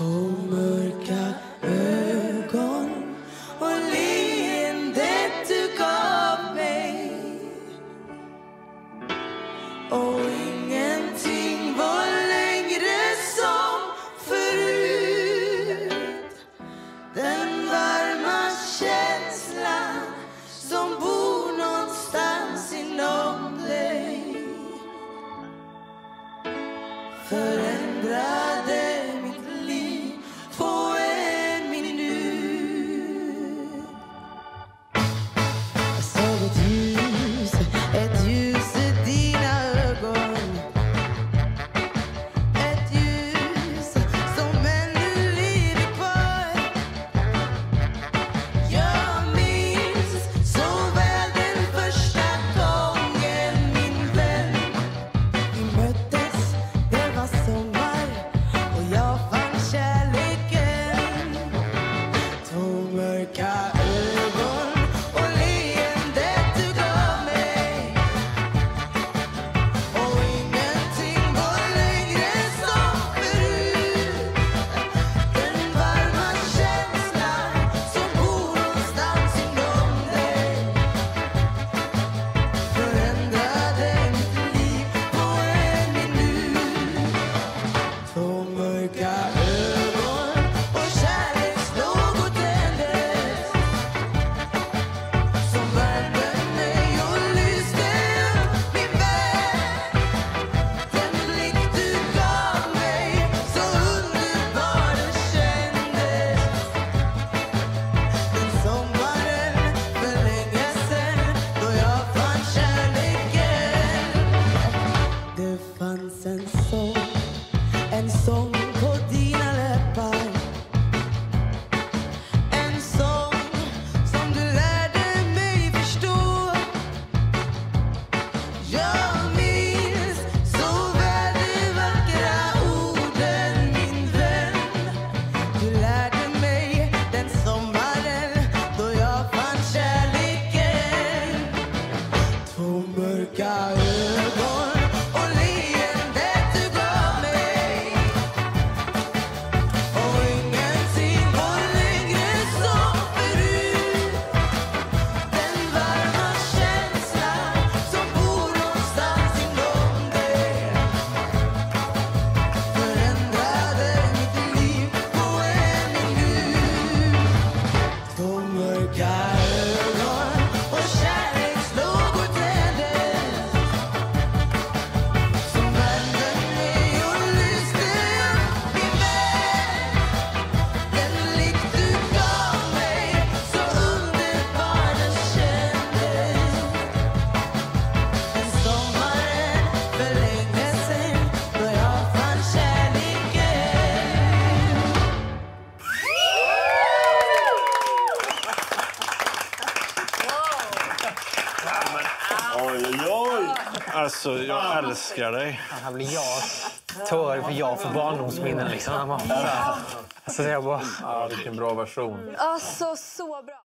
och mörka ögon och leendet du gav mig. Och ingenting var längre som förut. Den varma känslan som bor någonstans inom dig förändrade and so Oj, oj, oj! Alltså, jag älskar dig. Här blir jag tårig för jag får barndomsminnen. Liksom. Alltså, jag bara... Ja, vilken bra version. Alltså, så bra!